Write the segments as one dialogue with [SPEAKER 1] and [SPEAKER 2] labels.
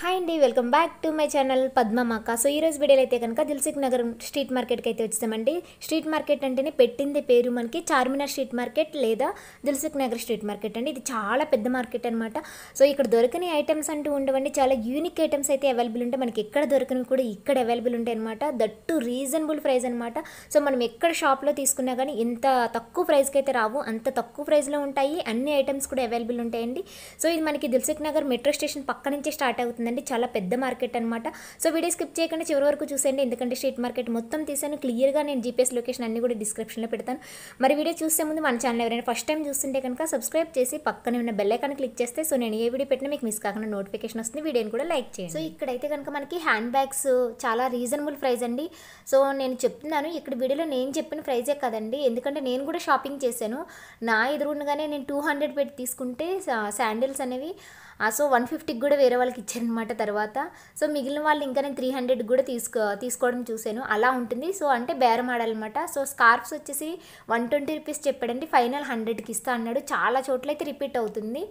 [SPEAKER 1] Hi అండి welcome back to my channel పద్మమాక so ఈరోజు వీడియోలో అయితే కనుక దిల్సుఖ్ నగర్ స్ట్రీట్ మార్కెట్కి అయితే వచ్చామండి స్ట్రీట్ మార్కెట్ అంటేనే పెట్టింది పేరు మనకి చార్మినార్ స్ట్రీట్ మార్కెట్ లేదా దిల్సుఖ్ నగర్ స్ట్రీట్ మార్కెట్ అండి. ఇది చాలా పెద్ద మార్కెట్ అనమాట సో ఇక్కడ దొరకని ఐటమ్స్ అంటూ ఉండవండి. చాలా యూనిక్ ఐటమ్స్ అయితే అవైలబుల్ ఉంటాయి. మనకి ఎక్కడ దొరకని కూడా ఇక్కడ అవైలబుల్ ఉంటాయి అనమాట దట్టు రీజనబుల్ ప్రైస్ అనమాట సో మనం ఎక్కడ షాప్లో తీసుకున్నా కానీ ఇంత తక్కువ ప్రైస్కి అయితే రావు. అంత తక్కువ ప్రైస్లో ఉంటాయి. అన్ని ఐటమ్స్ కూడా అవైలబుల్ ఉంటాయండి. సో ఇది మనకి దిల్సుఖ్ నగర్ మెట్రో స్టేషన్ పక్క నుంచే స్టార్ట్ అవుతుందండి చాలా పెద్ద మార్కెట్ అనమాట సో వీడియో స్కిప్ చేయకుండా చివరి వరకు చూసేయండి. ఎందుకంటే స్ట్రీట్ మార్కెట్ మొత్తం తీసాను. క్లియర్గా నేను జీపీఎస్ లొకేషన్ అన్ని కూడా డిస్క్రిప్షన్లో పెడతాను. మరి వీడియో చూసే ముందు మన ఛానల్ ఎవరైనా ఫస్ట్ టైం చూస్తుంటే కనుక సబ్స్క్రైబ్ చేసి పక్కనే ఉన్న బెల్ క్లిక్ చేస్తే సో నేను ఏ వీడియో పెట్టినా మీకు మిస్ కాకుండా నోటిఫికేషన్ వస్తుంది. వీడియోని కూడా లైక్ చేయండి. సో ఇక్కడైతే కనుక మనకి హ్యాండ్ బ్యాగ్స్ చాలా రీజనబుల్ ప్రైస్ అండి. సో నేను చెప్తున్నాను. ఇక్కడ వీడియోలో నేను చెప్పిన ప్రైజే కదండి. ఎందుకంటే నేను కూడా షాపింగ్ చేశాను. నా ఎదురుండగానే నేను టూ హండ్రెడ్ పెట్టి తీసుకుంటే శాండిల్స్ అనేవి సో వన్ ఫిఫ్టీకి కూడా వేరే వాళ్ళకి ఇచ్చారనమాట తర్వాత. సో మిగిలిన వాళ్ళు ఇంకా నేను త్రీ హండ్రెడ్ కూడా తీసుకో తీసుకోవడం చూశాను. అలా ఉంటుంది. సో అంటే బేరం ఆడాలన్నమాట. సో స్కార్ఫ్స్ వచ్చేసి వన్ ట్వంటీ రూపీస్ చెప్పాడంటే ఫైనల్ హండ్రెడ్కి ఇస్తా అన్నాడు. చాలా చోట్ల అయితే రిపీట్ అవుతుంది.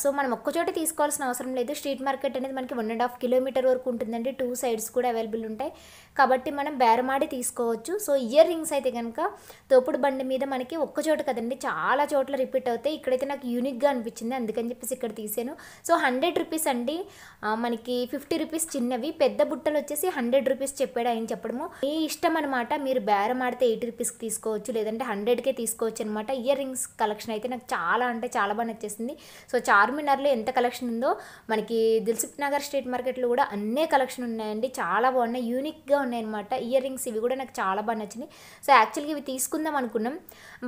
[SPEAKER 1] సో మనం ఒక్క చోట తీసుకోవాల్సిన అవసరం లేదు. స్ట్రీట్ మార్కెట్ అనేది మనకి వన్ అండ్ హాఫ్ కిలోమీటర్ వరకు ఉంటుందండి. టూ సైడ్స్ కూడా అవైలబుల్ ఉంటాయి. కాబట్టి మనం బేరమాడి తీసుకోవచ్చు. సో ఇయర్ రింగ్స్ అయితే కనుక తోపుడు బండి మీద మనకి ఒక్క చోట కదండి. చాలా చోట్ల రిపీట్ అవుతాయి. ఇక్కడైతే నాకు యూనిక్గా అనిపించింది. అందుకని చెప్పేసి ఇక్కడ తీసాను. సో హండ్రెడ్ రూపీస్ అండి. మనకి ఫిఫ్టీ రూపీస్ చిన్నవి. పెద్ద బుట్టలు వచ్చేసి హండ్రెడ్ రూపీస్ చెప్పాడు ఆయన చెప్పడము. మీ ఇష్టం అనమాట మీరు బేరం ఆడితే ఎయిటీ రూపీస్కి తీసుకోవచ్చు. లేదంటే హండ్రెడ్కే తీసుకోవచ్చు అనమాట ఇయర్ రింగ్స్ కలెక్షన్ అయితే నాకు చాలా అంటే చాలా బాగా నచ్చేసింది. సో చార్మినార్లో ఎంత కలెక్షన్ ఉందో మనకి దిల్సుఖ్ నగర్ స్ట్రీట్ మార్కెట్లో కూడా అన్నే కలెక్షన్ ఉన్నాయండి. చాలా బాగున్నాయి. యూనిక్గా ఉన్నాయన్నమాట. ఇయర్ రింగ్స్ ఇవి కూడా నాకు చాలా బాగా నచ్చినాయి. సో యాక్చువల్గా ఇవి తీసుకుందాం అనుకున్నాం.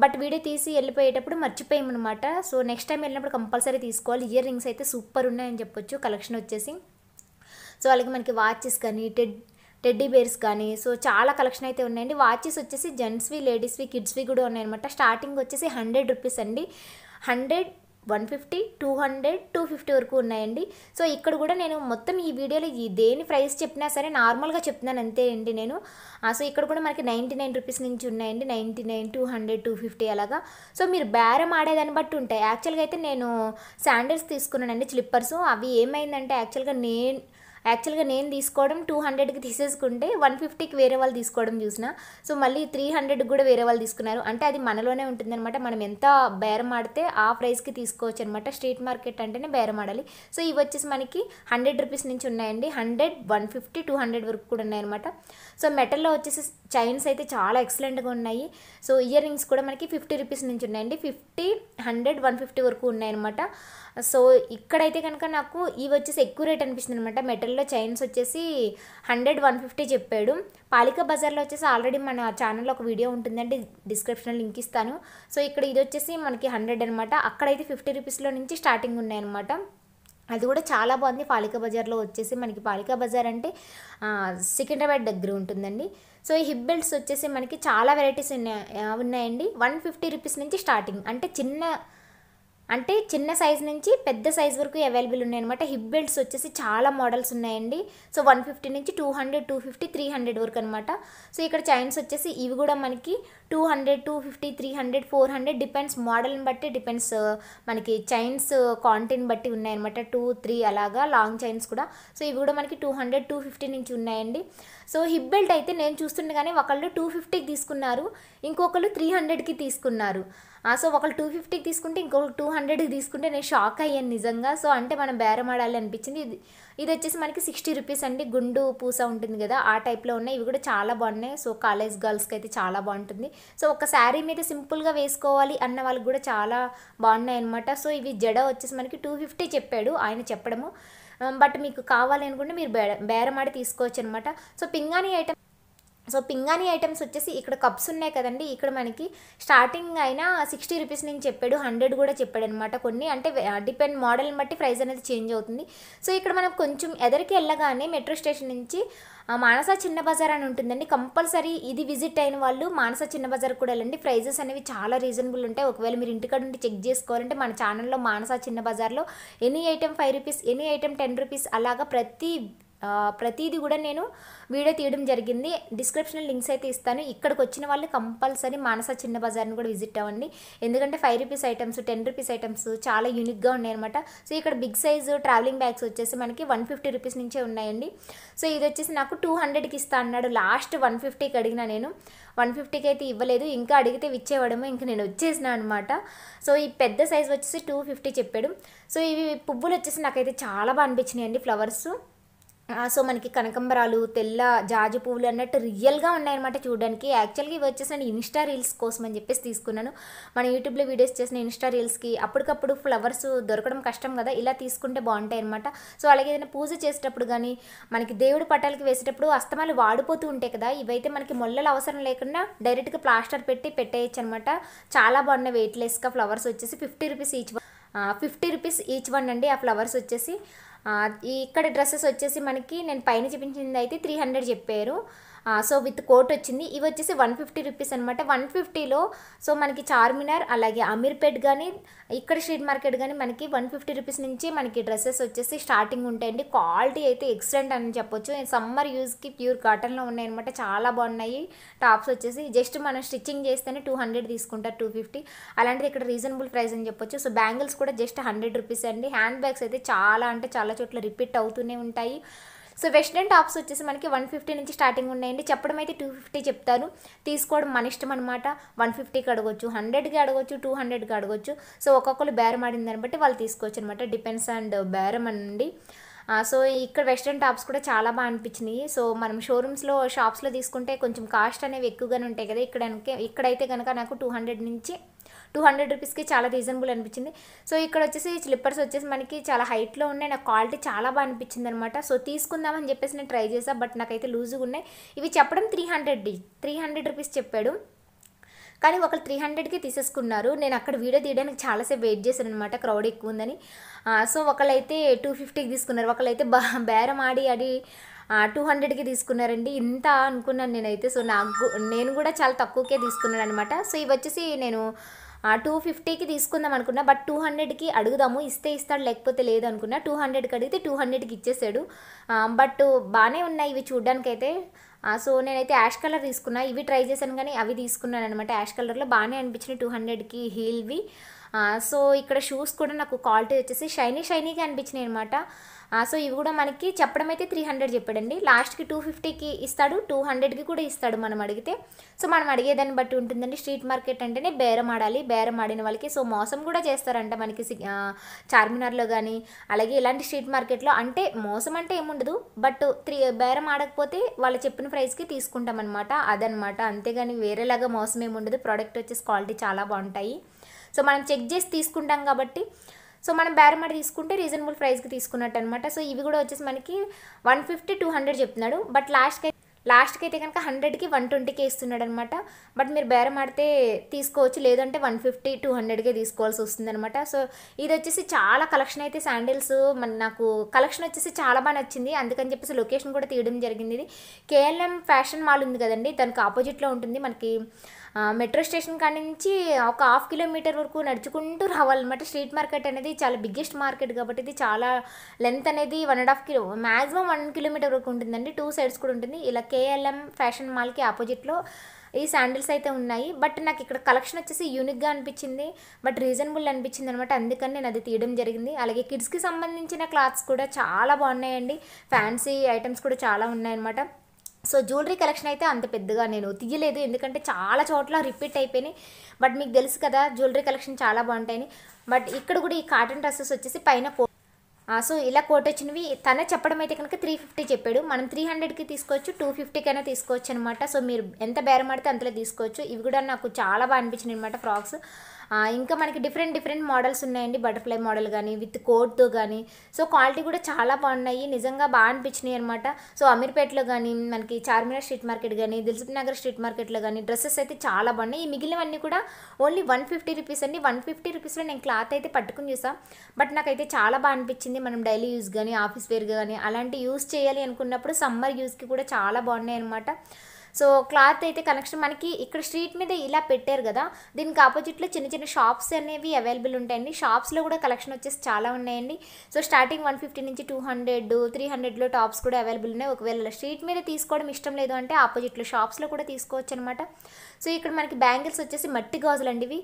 [SPEAKER 1] బట్ వీడియో తీసి వెళ్ళిపోయేటప్పుడు మర్చిపోయామన్నమాట. సో నెక్స్ట్ టైం వెళ్ళినప్పుడు కంపల్సరీ తీసుకోవాలి. ఇయర్ రింగ్స్ అయితే సూపర్ ఉన్నాయని చెప్పొచ్చు. కలెక్షన్ వచ్చేసి. సో అలాగే మనకి వాచెస్ కానీ టెడ్ టెడ్డీ బేర్స్ కానీ సో చాలా కలెక్షన్ అయితే ఉన్నాయండి. వాచెస్ వచ్చేసి జెంట్స్వి లేడీస్వి కిడ్స్వి కూడా ఉన్నాయన్నమాట. స్టార్టింగ్ వచ్చేసి హండ్రెడ్ రూపీస్ అండి. Hundred one fifty two hundred two fifty వరకు ఉన్నాయండి. సో ఇక్కడ కూడా నేను మొత్తం ఈ వీడియోలో ఈ దేని ప్రైస్ చెప్పినా సరే నార్మల్గా చెప్తున్నాను అంతే అండి నేను. ఆ, సో ఇక్కడ కూడా మనకి నైంటీ నైన్ రూపీస్ నుంచి ఉన్నాయండి. Ninety nine two hundred two fifty అలాగా. సో మీరు బేరం ఆడేదాన్ని బట్టి ఉంటాయి. యాక్చువల్గా అయితే నేను శాండిల్స్ తీసుకున్నానండి స్లిప్పర్స్. అవి ఏమైందంటే యాక్చువల్గా నేను యాక్చువల్గా నేను తీసుకోవడం టూ హండ్రెడ్కి తీసేసుకుంటే వన్ ఫిఫ్టీకి వేరే వాళ్ళు తీసుకోవడం చూసిన. సో మళ్ళీ త్రీ హండ్రెడ్కి కూడా వేరే వాళ్ళు తీసుకున్నారు. అంటే అది మనలోనే ఉంటుందన్నమాట. మనం ఎంత బేరం ఆడితే ఆ ప్రైస్కి తీసుకోవచ్చు అనమాట స్ట్రీట్ మార్కెట్ అంటేనే బేరం ఆడాలి. సో ఇవి వచ్చేసి మనకి హండ్రెడ్ రూపీస్ నుంచి ఉన్నాయండి. Hundred one fifty two hundred వరకు కూడా ఉన్నాయన్నమాట. సో మెటల్లో వచ్చేసి చైన్స్ అయితే చాలా ఎక్సలెంట్గా ఉన్నాయి. సో ఇయర్ రింగ్స్ కూడా మనకి ఫిఫ్టీ రూపీస్ నుంచి ఉన్నాయండి. ఫిఫ్టీ హండ్రెడ్ వన్ ఫిఫ్టీ వరకు ఉన్నాయన్నమాట. సో ఇక్కడైతే కనుక నాకు ఇవి వచ్చేసి ఎక్కువ రేట్ అనిపిస్తుంది అనమాట మెటల్ మెటల్లో చైన్స్ వచ్చేసి హండ్రెడ్ వన్ ఫిఫ్టీ చెప్పాడు. పాలిక బజార్లో వచ్చేసి ఆల్రెడీ మన ఛానల్లో ఒక వీడియో ఉంటుందండి డిస్క్రిప్షన్లో లింక్ ఇస్తాను. సో ఇక్కడ ఇది వచ్చేసి మనకి హండ్రెడ్ అనమాట అక్కడైతే ఫిఫ్టీ రూపీస్లో నుంచి స్టార్టింగ్ ఉన్నాయన్నమాట. అది కూడా చాలా బాగుంది. పాలిక బజార్లో వచ్చేసి మనకి పాలిక బజార్ అంటే సికింద్రాబాద్ దగ్గర ఉంటుందండి. సో ఈ హిప్ బెల్ట్స్ వచ్చేసి మనకి చాలా వెరైటీస్ ఉన్నాయి ఉన్నాయండి. వన్ ఫిఫ్టీ రూపీస్ నుంచి స్టార్టింగ్. అంటే చిన్న అంటే చిన్న సైజ్ నుంచి పెద్ద సైజ్ వరకు అవైలబుల్ ఉన్నాయన్నమాట. హిప్ బెల్ట్స్ వచ్చేసి చాలా మోడల్స్ ఉన్నాయండి. సో వన్ ఫిఫ్టీ నుంచి two hundred two fifty three hundred వరకు అనమాట సో ఇక్కడ చైన్స్ వచ్చేసి ఇవి కూడా మనకి two hundred two fifty three hundred four hundred depends మోడల్ని బట్టి డిపెండ్స్ uh, మనకి చైన్స్ uh, క్వాంటిటీని బట్టి ఉన్నాయన్నమాట. టూ త్రీ అలాగా లాంగ్ చైన్స్ కూడా. సో ఇవి కూడా మనకి టూ హండ్రెడ్ టూ ఫిఫ్టీ నుంచి ఉన్నాయండి. సో హిప్ బెల్ట్ అయితే నేను చూస్తుండగానే ఒకళ్ళు టూ ఫిఫ్టీకి తీసుకున్నారు. ఇంకొకళ్ళు త్రీ హండ్రెడ్కి తీసుకున్నారు. సో ఒకళ్ళు టూ ఫిఫ్టీకి తీసుకుంటే ఇంకొకరు టూ హండ్రెడ్కి తీసుకుంటే నేను షాక్ అయ్యాను నిజంగా. సో అంటే మనం బేరం ఆడాలి అనిపించింది. ఇది ఇది వచ్చేసి మనకి సిక్స్టీ రూపీస్ అండి. గుండు పూస ఉంటుంది కదా ఆ టైప్లో ఉన్నాయి. ఇవి కూడా చాలా బాగున్నాయి. సో కాలేజ్ గర్ల్స్కి అయితే చాలా బాగుంటుంది. సో ఒక శారీ మీద సింపుల్గా వేసుకోవాలి అన్న వాళ్ళకి కూడా చాలా బాగున్నాయి అనమాట సో ఇవి జడ వచ్చేసి మనకి టూ ఫిఫ్టీ చెప్పాడు ఆయన చెప్పడము. బట్ మీకు కావాలి అనుకుంటే మీరు బేర బేరమాడి తీసుకోవచ్చు అనమాట సో పింగాణి ఐటమ్ సో పింగాణి ఐటమ్స్ వచ్చేసి ఇక్కడ కప్స్ ఉన్నాయి కదండి. ఇక్కడ మనకి స్టార్టింగ్ అయినా సిక్స్టీ రూపీస్ నుంచి చెప్పాడు హండ్రెడ్ కూడా చెప్పాడు అనమాట కొన్ని. అంటే డిపెండ్ మోడల్ని బట్టి ప్రైస్ అనేది చేంజ్ అవుతుంది. సో ఇక్కడ మనం కొంచెం ఎదరికి వెళ్ళగానే మెట్రో స్టేషన్ నుంచి మానస చిన్న బజార్ అని ఉంటుందండి. కంపల్సరీ ఇది విజిట్ అయిన వాళ్ళు మానస చిన్న బజార్ కూడా వెళ్ళండి. ప్రైజెస్ అనేవి చాలా రీజనబుల్ ఉంటాయి. ఒకవేళ మీరు ఇంటికాడ నుండి చెక్ చేసుకోవాలంటే మన ఛానల్లో మానస చిన్న బజార్లో any item five rupees any item ten rupees అలాగా ప్రతి ప్రతిదీ కూడా నేను వీడియో తీయడం జరిగింది. డిస్క్రిప్షన్ లింక్స్ అయితే ఇస్తాను. ఇక్కడికి వచ్చిన వాళ్ళు కంపల్సరీ మానస చిన్న బజార్ని కూడా విజిట్ అవ్వండి. ఎందుకంటే five rupees items ten rupees items చాలా యూనిక్గా ఉన్నాయి అనమాట సో ఇక్కడ బిగ్ సైజు ట్రావెలింగ్ బ్యాగ్స్ వచ్చేసి మనకి వన్ ఫిఫ్టీ రూపీస్ నుంచే ఉన్నాయండి. సో ఇది వచ్చేసి నాకు టూ హండ్రెడ్కి ఇస్తా అన్నాడు. లాస్ట్ వన్ ఫిఫ్టీకి అడిగిన నేను. వన్ ఫిఫ్టీకి అయితే ఇవ్వలేదు. ఇంకా అడిగితే ఇచ్చేవాడేమో ఇంకా నేను వచ్చేసిన అనమాట సో ఈ పెద్ద సైజ్ వచ్చేసి టూ ఫిఫ్టీ చెప్పాడు. సో ఇవి పువ్వులు వచ్చేసి నాకైతే చాలా బాగా అనిపించినాయి అండి ఫ్లవర్స్ సో మనకి కనకంబరాలు తెల్ల జాజి పువ్వులు అన్నట్టు రియల్గా ఉన్నాయన్నమాట చూడడానికి. యాక్చువల్గా ఇవి వచ్చేసి నేను ఇన్స్టా రీల్స్ కోసం అని చెప్పేసి తీసుకున్నాను. మన యూట్యూబ్లో వీడియోస్ చేసిన ఇన్స్టా రీల్స్కి అప్పటికప్పుడు ఫ్లవర్స్ దొరకడం కష్టం కదా ఇలా తీసుకుంటే బాగుంటాయి అనమాట సో అలాగే ఏదైనా పూజ చేసేటప్పుడు కానీ మనకి దేవుడి పట్టాలకి వేసేటప్పుడు అస్తమాలు వాడిపోతూ ఉంటాయి కదా ఇవైతే మనకి మొల్లలు అవసరం లేకుండా డైరెక్ట్గా ప్లాస్టర్ పెట్టి పెట్టేయచ్చు అనమాట చాలా బాగున్నాయి వెయిట్లెస్గా ఫ్లవర్స్ వచ్చేసి fifty rupees each fifty rupees each one అండి ఆ ఫ్లవర్స్ వచ్చేసి. ఇక్కడ డ్రెస్సెస్ వచ్చేసి మనకి నేను పైన చూపించింది అయితే త్రీ హండ్రెడ్ చెప్పారు. సో విత్ కోట్ వచ్చింది. ఇవి వచ్చేసి వన్ ఫిఫ్టీ రూపీస్ అనమాట వన్ ఫిఫ్టీలో సో మనకి చార్మినార్ అలాగే అమీర్పేట్ కానీ ఇక్కడ స్ట్రీట్ మార్కెట్ కానీ మనకి వన్ ఫిఫ్టీ రూపీస్ నుంచి మనకి డ్రెస్సెస్ వచ్చేసి స్టార్టింగ్ ఉంటాయండి. క్వాలిటీ అయితే ఎక్సలెంట్ అని చెప్పొచ్చు. సమ్మర్ యూజ్కి ప్యూర్ కాటన్లో ఉన్నాయి అనమాట చాలా బాగున్నాయి. టాప్స్ వచ్చేసి జస్ట్ మనం స్టిచ్చింగ్ చేస్తేనే టూ హండ్రెడ్ తీసుకుంటారు టూ ఫిఫ్టీ అలాంటిది ఇక్కడ రీజనబుల్ ప్రైస్ అని చెప్పొచ్చు. సో బ్యాంగిల్స్ కూడా జస్ట్ హండ్రెడ్ రూపీస్ అండి. హ్యాండ్ బ్యాగ్స్ అయితే చాలా అంటే చాలా చోట్ల రిపీట్ అవుతూనే ఉంటాయి. సో వెస్ట్రన్ టాప్స్ వచ్చేసి మనకి వన్ ఫిఫ్టీ నుంచి స్టార్టింగ్ ఉన్నాయండి. చెప్పడం అయితే టూ ఫిఫ్టీ చెప్తారు. తీసుకోవడం మన ఇష్టం అనమాట వన్ ఫిఫ్టీకి అడగొచ్చు హండ్రెడ్కి అడగొచ్చు టూ హండ్రెడ్కి అడగొచ్చు. సో ఒక్కొక్కరు బేరం ఆడిన దాన్ని బట్టి వాళ్ళు తీసుకోవచ్చు అనమాట డిపెండ్స్ అండ్ బేరం అండి సో ఇక్కడ వెస్ట్రన్ టాప్స్ కూడా చాలా బాగా అనిపించినాయి. సో మనం షోరూమ్స్లో షాప్స్లో తీసుకుంటే కొంచెం కాస్ట్ అనేవి ఎక్కువగానే ఉంటాయి కదా. ఇక్కడ ఇక్కడైతే కనుక నాకు టూ హండ్రెడ్ నుంచి టూ హండ్రెడ్ రూపీస్కి చాలా రీజనబుల్ అనిపించింది. సో ఇక్కడ వచ్చేసి స్లిప్పర్స్ వచ్చేసి మనకి చాలా హైట్లో ఉన్నాయి. నాకు క్వాలిటీ చాలా బాగా అనిపించింది అనమాట సో తీసుకుందామని చెప్పేసి నేను ట్రై చేసా బట్ నాకైతే లూజ్గా ఉన్నాయి. ఇవి చెప్పడం three hundred three hundred rupees చెప్పాడు. కానీ ఒకరు త్రీ హండ్రెడ్కి తీసేసుకున్నారు. నేను అక్కడ వీడియో తీయడానికి చాలాసేపు వెయిట్ చేశాను అనమాట క్రౌడ్ ఎక్కువ ఉందని. సో ఒకళ్ళైతే టూ ఫిఫ్టీకి తీసుకున్నారు. ఒకళ్ళైతే బా బేరం ఆడి ఆడి టూ హండ్రెడ్కి తీసుకున్నారండి. ఇంత అనుకున్నాను నేనైతే. సో నాకు నేను కూడా చాలా తక్కువకే తీసుకున్నాను అనమాట సో ఇవి వచ్చేసి నేను టూ ఫిఫ్టీకి తీసుకుందాం అనుకున్నా బట్ టూ హండ్రెడ్కి అడుగుదాము ఇస్తే ఇస్తాడు లేకపోతే లేదు అనుకున్నా టూ హండ్రెడ్కి అడిగితే టూ హండ్రెడ్కి ఇచ్చేసాడు. బట్ బాగానే ఉన్నాయి ఇవి చూడ్డానికైతే. సో నేనైతే యాష్ కలర్ తీసుకున్నా. ఇవి ట్రై చేశాను కానీ అవి తీసుకున్నాను అనమాట యాష్ కలర్లో బాగానే అనిపించినాయి టూ హండ్రెడ్కి హీల్వి. సో ఇక్కడ షూస్ కూడా నాకు క్వాలిటీ వచ్చేసి షైనీ షైనీగా అనిపించినాయి అనమాట సో ఇవి కూడా మనకి చెప్పడం అయితే త్రీ హండ్రెడ్ చెప్పాడండి. లాస్ట్కి టూ ఫిఫ్టీకి ఇస్తాడు టూ హండ్రెడ్కి కూడా ఇస్తాడు మనం అడిగితే. సో మనం అడిగేదాన్ని బట్టి ఉంటుందండి. స్ట్రీట్ మార్కెట్ అంటేనే బేరం ఆడాలి బేరం ఆడిన వాళ్ళకి. సో మోసం కూడా చేస్తారంట మనకి సి- చార్మినార్లో కానీ అలాగే ఇలాంటి స్ట్రీట్ మార్కెట్లో అంటే మోసం అంటే ఏముండదు. బట్ త్రీ బేరం ఆడకపోతే వాళ్ళు చెప్పిన ప్రైస్కి తీసుకుంటాం అనమాట అదనమాట అంతేగాని వేరేలాగా మోసం ఏమి ఉండదు ప్రోడక్ట్ వచ్చేసి క్వాలిటీ చాలా బాగుంటాయి. సో మనం చెక్ చేసి తీసుకుంటాం కాబట్టి సో మనం బేరమాట తీసుకుంటే రీజనబుల్ ప్రైస్కి తీసుకున్నట్టు అనమాట సో ఇవి కూడా వచ్చేసి మనకి వన్ ఫిఫ్టీ టూ హండ్రెడ్ చెప్తున్నాడు. బట్ లాస్ట్కి లాస్ట్కి అయితే కనుక హండ్రెడ్కి వన్ ట్వంటీకి ఇస్తున్నాడు అనమాట బట్ మీరు బేరం ఆడితే తీసుకోవచ్చు. లేదంటే వన్ ఫిఫ్టీ టూ హండ్రెడ్కే తీసుకోవాల్సి వస్తుంది అనమాట సో ఇది వచ్చేసి చాలా కలెక్షన్ అయితే శాండిల్స్ మన నాకు కలెక్షన్ వచ్చేసి చాలా బాగా నచ్చింది. అందుకని చెప్పేసి లొకేషన్ కూడా తీయడం జరిగింది ఇది. కేఎల్ఎం ఫ్యాషన్ మాల్ ఉంది కదండి. దానికి ఆపోజిట్లో ఉంటుంది. మనకి మెట్రో స్టేషన్ కాడి నుంచి ఒక హాఫ్ కిలోమీటర్ వరకు నడుచుకుంటూ రావాలన్నమాట. స్ట్రీట్ మార్కెట్ అనేది చాలా బిగ్గెస్ట్ మార్కెట్ కాబట్టి ఇది చాలా లెంత్ అనేది one and half kilo maximum one kilometre వరకు ఉంటుందండి. టూ సైడ్స్ కూడా ఉంటుంది. ఇలా కేఎల్ఎం ఫ్యాషన్ మాల్కి ఆపోజిట్లో ఈ శాండిల్స్ అయితే ఉన్నాయి. బట్ నాకు ఇక్కడ కలెక్షన్ వచ్చేసి యూనిక్గా అనిపించింది. బట్ రీజనబుల్ అనిపించింది అనమాట అందుకని నేను అది తీయడం జరిగింది. అలాగే కిడ్స్కి సంబంధించిన క్లాత్స్ కూడా చాలా బాగున్నాయండి. ఫ్యాన్సీ ఐటమ్స్ కూడా చాలా ఉన్నాయన్నమాట. సో జ్యువెలరీ కలెక్షన్ అయితే అంత పెద్దగా నేను తీయలేదు. ఎందుకంటే చాలా చోట్ల రిపీట్ అయిపోయినాయి. బట్ మీకు తెలుసు కదా జ్యువెలరీ కలెక్షన్ చాలా బాగుంటాయని. బట్ ఇక్కడ కూడా ఈ కాటన్ డ్రెస్సెస్ వచ్చేసి పైన కో- సో ఇలా కోట్ వచ్చినవి. తన చెప్పడం అయితే కనుక త్రీ ఫిఫ్టీ చెప్పాడు. మనం త్రీ హండ్రెడ్కి తీసుకోవచ్చు టూ ఫిఫ్టీకైనా తీసుకోవచ్చు అనమాట సో మీరు ఎంత బేరం ఆడితే అంతలో తీసుకోవచ్చు. ఇవి కూడా నాకు చాలా బాగా అనిపించినాయి అనమాట ఫ్రాక్స్. ఇంకా మనకి డిఫరెంట్ డిఫరెంట్ మోడల్స్ ఉన్నాయండి. బటర్ఫ్లై మోడల్ కానీ విత్ కోట్తో కానీ సో క్వాలిటీ కూడా చాలా బాగున్నాయి. నిజంగా బాగా అనిపించినాయి అనమాట సో అమీర్పేటలో కానీ మనకి చార్మినార్ స్ట్రీట్ మార్కెట్ కానీ దిల్సుఖ్ నగర్ స్ట్రీట్ మార్కెట్లో కానీ డ్రెస్సెస్ అయితే చాలా బాగున్నాయి. ఈ మిగిలినవన్నీ కూడా ఓన్లీ వన్ ఫిఫ్టీ రూపీస్ అండి. వన్ ఫిఫ్టీ రూపీస్లో నేను క్లాత్ అయితే పట్టుకుని చూసాం. బట్ నాకైతే చాలా బాగా అనిపించింది. మనం డైలీ యూస్ కానీ ఆఫీస్ వేర్ కానీ అలాంటి యూస్ చేయాలి అనుకున్నప్పుడు సమ్మర్ యూస్కి కూడా చాలా బాగున్నాయి అనమాట సో క్లాత్ అయితే కనెక్షన్ మనకి ఇక్కడ స్ట్రీట్ మీద ఇలా పెట్టారు కదా. దీనికి ఆపోజిట్లో చిన్న చిన్న షాప్స్ అనేవి అవైలబుల్ ఉంటాయండి. షాప్స్లో కూడా కలెక్షన్ వచ్చేసి చాలా ఉన్నాయండి. సో స్టార్టింగ్ వన్ ఫిఫ్టీ నుంచి టూ హండ్రెడ్ త్రీ హండ్రెడ్లో టాప్స్ కూడా అవైలబుల్ ఉన్నాయి. ఒకవేళ స్ట్రీట్ మీద తీసుకోవడం ఇష్టం లేదు అంటే ఆపోజిట్లో షాప్స్లో కూడా తీసుకోవచ్చు అనమాట సో ఇక్కడ మనకి బ్యాంగిల్స్ వచ్చేసి మట్టి గాజులు అండి ఇవి.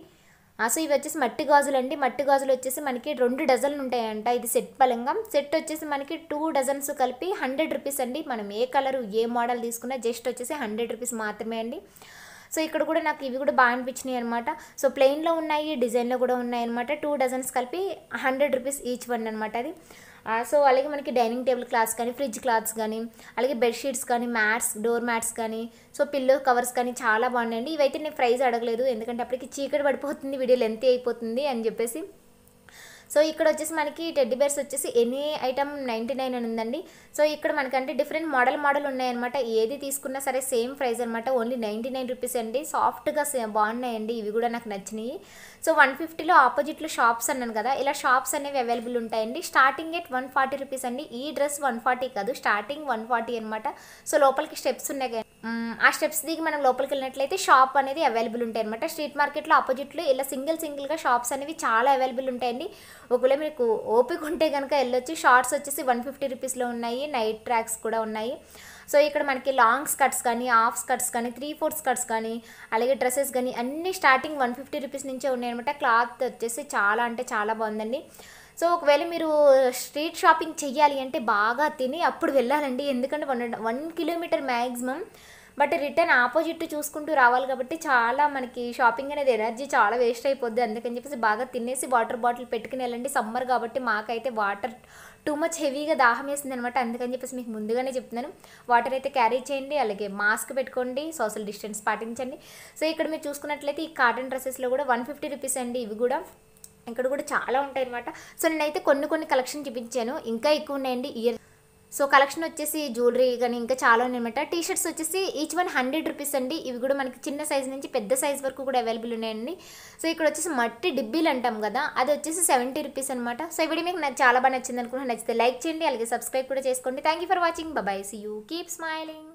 [SPEAKER 1] సో ఇవి వచ్చేసి మట్టి గాజులు అండి. మట్టి గాజులు వచ్చేసి మనకి రెండు డజన్లు ఉంటాయంట. ఇది సెట్ పలంగా సెట్ వచ్చేసి మనకి టూ డజన్స్ కలిపి హండ్రెడ్ రూపీస్ అండి. మనం ఏ కలర్ ఏ మోడల్ తీసుకున్నా జస్ట్ వచ్చేసి హండ్రెడ్ రూపీస్ మాత్రమే అండి. సో ఇక్కడ కూడా నాకు ఇవి కూడా బాగా అనిపించినాయి అనమాట సో ప్లెయిన్లో ఉన్నాయి డిజైన్లో కూడా ఉన్నాయి అనమాట టూ డజన్స్ కలిపి హండ్రెడ్ రూపీస్ ఈచ్ వన్ అనమాట అది. సో అలాగే మనకి డైనింగ్ టేబుల్ క్లాత్స్ కానీ ఫ్రిడ్జ్ క్లాత్స్ కానీ అలాగే బెడ్షీట్స్ కానీ మ్యాట్స్ డోర్ మ్యాట్స్ కానీ సో పిల్లో కవర్స్ కానీ చాలా బాగున్నాయండి. ఇవైతే నేను ప్రైస్ అడగలేదు ఎందుకంటే అప్పటికి చీకటి పడిపోతుంది వీడియో లెంత్ అయిపోతుంది అని చెప్పేసి సో ఇక్కడ వచ్చేసి మనకి టెడ్డీ బేర్స్ వచ్చేసి ఎనీ ఐటమ్ నైంటీ నైన్ అని ఉందండి. సో ఇక్కడ మనకంటే డిఫరెంట్ మోడల్ మోడల్ ఉన్నాయన్నమాట. ఏది తీసుకున్నా సరే సేమ్ ప్రైస్ అనమాట ఓన్లీ నైంటీ నైన్ రూపీస్ అండి. సాఫ్ట్గా బాగున్నాయండి. ఇవి కూడా నాకు నచ్చినాయి. సో వన్ ఫిఫ్టీలో ఆపోజిట్లో షాప్స్ అన్నాను కదా. ఇలా షాప్స్ అనేవి అవైలబుల్ ఉంటాయండి. Starting at one forty rupees అండి. ఈ డ్రెస్ వన్ ఫార్టీ కాదు. స్టార్టింగ్ వన్ ఫార్టీ అనమాట సో లోపలికి స్టెప్స్ ఉన్నాయి ఆ స్టెప్స్ దిగి మనం లోపలికి వెళ్ళినట్లయితే షాప్ అనేది అవైలబుల్ ఉంటాయి అనమాట స్ట్రీట్ మార్కెట్లో ఆపోజిట్లో ఇలా సింగిల్ సింగిల్గా షాప్స్ అనేవి చాలా అవైలబుల్ ఉంటాయండి. ఒకవేళ మీకు ఓపిక ఉంటే కనుక వెళ్ళొచ్చు. షార్ట్స్ వచ్చేసి వన్ ఫిఫ్టీ రూపీస్లో ఉన్నాయి. నైట్ ట్రాక్స్ కూడా ఉన్నాయి. సో ఇక్కడ మనకి లాంగ్ స్కర్ట్స్ కానీ హాఫ్ స్కర్ట్స్ కానీ త్రీ ఫోర్ స్కర్ట్స్ కానీ అలాగే డ్రెస్సెస్ కానీ అన్ని స్టార్టింగ్ వన్ ఫిఫ్టీ రూపీస్ నుంచే ఉన్నాయన్నమాట. క్లాత్ వచ్చేసి చాలా అంటే చాలా బాగుందండి. సో ఒకవేళ మీరు స్ట్రీట్ షాపింగ్ చెయ్యాలి అంటే బాగా తిని అప్పుడు వెళ్ళాలండి. ఎందుకంటే one one kilometre maximum but return opposite చూసుకుంటూ రావాలి కాబట్టి చాలా మనకి షాపింగ్ అనేది ఎనర్జీ చాలా వేస్ట్ అయిపోద్ది. అందుకని చెప్పేసి బాగా తినేసి వాటర్ బాటిల్ పెట్టుకుని వెళ్ళండి. సమ్మర్ కాబట్టి మాకైతే వాటర్ టూ మచ్ హెవీగా దాహం వేసింది అనమాట అందుకని చెప్పేసి మీకు ముందుగానే చెప్తున్నాను. వాటర్ అయితే క్యారీ చేయండి అలాగే మాస్క్ పెట్టుకోండి సోషల్ డిస్టెన్స్ పాటించండి. సో ఇక్కడ మీరు చూసుకున్నట్లయితే ఈ కాటన్ డ్రెస్సెస్లో కూడా వన్ ఫిఫ్టీ రూపీస్ అండి. ఇవి కూడా ఇక్కడ కూడా చాలా ఉంటాయి అనమాట సో నేనైతే కొన్ని కొన్ని కలెక్షన్ చూపించాను. ఇంకా ఎక్కువ ఉన్నాయండి. ఇయర్ సో కలెక్షన్ వచ్చేసి జ్యువెలరీ కానీ ఇంకా చాలా ఉన్నాయన్నమాట టీ షర్ట్స్ వచ్చేసి ఈచ్ వన్ హండ్రెడ్ రూపీస్ అండి. ఇవి కూడా మనకి చిన్న సైజ్ నుంచి పెద్ద సైజ్ వరకు కూడా అవైలబుల్ ఉన్నాయండి. సో ఇక్కడ వచ్చేసి మట్టి డిబ్బీలు అంటాం కదా అది వచ్చేసి సెవెంటీ రూపీస్ అనమాట సో ఇవి మీకు నాకు చాలా బాగా నచ్చింది అనుకుంటున్నాను నచ్చితే లైక్ చేయండి అలాగే సబ్స్క్రైబ్ కూడా చేసుకోండి. Thank you for watching bye see you keep smiling